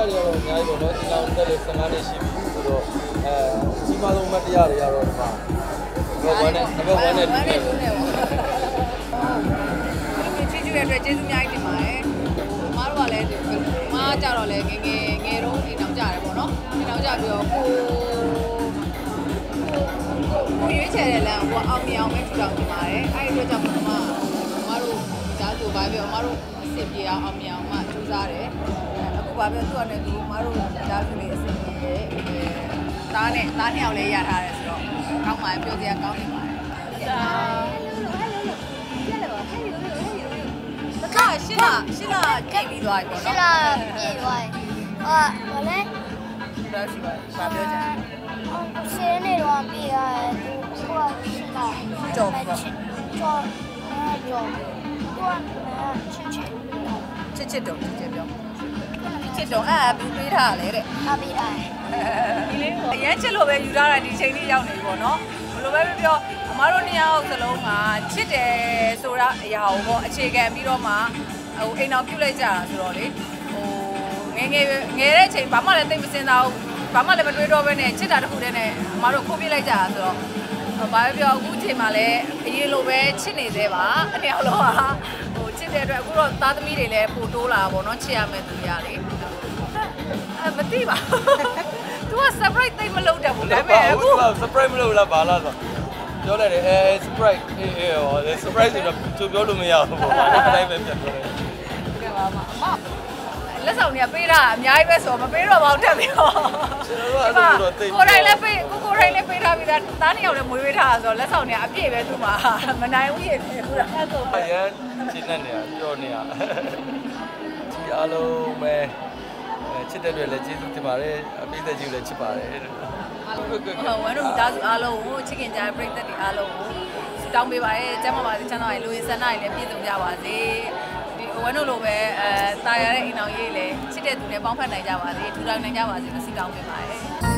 ရတွေကတော့အများကြီးပေါ့နော်ဒီကောင်တက်လို့15နှစ်ရှိပြီဆိုတော့အဲအကြီးမားဆုံးအမှတ်တရတွေကတော့ဒီမှာဘယ်1နဲ့ဘယ်1နဲ့တူတယ်တူတယ်ပေါ့ဒီချီချူတဲ့အတွက်ကျေးဇူးအများကြီးတင်ပါတယ်မအားတော့လည်းဒီမအားကြတော့လည်းငငယ်ငယ်တော့အိမ်အောင်ကြရတယ်ပေါ့နော်အိမ်အောင်ကြပြီးတော့ကိုကိုရွေးချယ်တဲ့လမ်းကိုအောင်မြင်အောင်ပဲထူထောင်နေပါတယ်အဲ့ဒီအတွက်ကြောင့်ကျွန်မမတို့ဒါဆိုပါပြောမတို့အစ်ပြေအောင်အောင်မြင်အောင်မှကြိုးစားတယ် ဘာပဲသူ့အနေနဲ့သူမတို့ဒါဆိုလေးအစီအစဉ်ရဲ့တားနဲ့တားနှစ်ယောက်လေးရထားတယ်ဆိုတော့ကောင်းပါပြောစရာကောင်းနေပါတယ်ဒါကရှင်းလာရှင်းလာကြိတ်ပြီးသွားပြီပေါ့နော်ရှင်းလာပြည့်သွားပြီဟာဘာလဲဒါရှိပါဘာပြောကြလဲဆင်းနေတော့ပြီးရတယ်သူကချစ်တာကြောက်ကြောက်ကြောက်ကြောက်သူကချစ်ချစ်ချစ်ချစ်တော့ချစ်ချစ်ပြော ချစ်တော့အဲ့အပူပေးထားလေတဲ့။မပေးတာဒီလေးကိုအရင်ချစ်လို့ပဲယူထားတာဒီချိန်လေးရောက်နေပြီပေါ့နော်။ဘယ်လိုပဲပြောပြောအမတို့နှစ်ယောက်သလုံးကချစ်တယ်ဆိုတာအရာကိုပေါ့အခြေခံပြီးတော့မှဟိုအိမ်အောင်ပြုတ်လိုက်ကြတာဆိုတော့လေဟိုငယ်ငယ်ငယ်တဲ့အချိန်ဘာမှလည်းသိမစင်တာဘူးဘာမှလည်းမတွေးတော့ဘဲနဲ့ချစ်တာတစ်ခုတည်းနဲ့အမတို့ခိုးပြလိုက်ကြတာဆိုတော့ဘာပဲပြောအခုချိန်မှာလည်းအရေးလိုပဲချစ်နေသေးပါအတယောက်လုံးက ချစ်တဲ့အတွက်အခုတော့သားသမီးတွေလည်းပိုတိုးလာတာပေါ့နော်ချစ်ရမယ်သူရလေအဲမသိပါဘူး။ तू က surprise သိမလုပ်တတ်ဘူးဒါပေမဲ့အခုက surprise မလုပ်လားဘာလားဆိုပြောလိုက်တယ်အဲ surprise အေးအေးဟော surprise ဆိုတော့သူပြောလို့မရဘူးပေါ့ဘာလဲတိုင်းပဲပြန်ပြောတယ်ကဲပါမအမလက်ဆောင်တွေကပေးတာအများကြီးပဲဆိုတော့မပေးတော့ပါဘူးတက်ပြီးတော့ကိုယ်တိုင်လည်းပေးကိုကိုယ်တိုင်လည်းပေးထားပြီးသားသားနှစ်ယောက်လည်းမွေးပေးထားတာဆိုတော့လက်ဆောင်တွေကအပြည့်ပဲသူ့မှာမနိုင်ဘူးရည်နေဘူးလားအဲ့ဆိုအ ရန်ရှင်းနေနေတာပြောနေတာဒီအားလုံးပဲချစ်တဲ့တွေလည်းကျေးဇူးတင်ပါတယ်အပိသက်ကြီးလည်းချစ်ပါတယ်ဟုတ်ဝမ်းတို့မိသားစုအားလုံးကိုချစ်ခင်ကြတဲ့ပရိသတ်တွေအားလုံးကိုတောင်းပေးပါရဲ့ကျမ်းမာပါစေချမ်းသာပါစေလူရင်းဆန္ဒတွေလည်းပြည့်စုံကြပါစေဒီဝမ်းတို့လိုပဲအဲတာယာတဲ့အိမ်အောင်ရေးလည်းချစ်တဲ့သူနဲ့ပေါင်းဖက်နိုင်ကြပါစေထူထောင်နိုင်ကြပါစေလို့ဆုတောင်းပေးပါရဲ့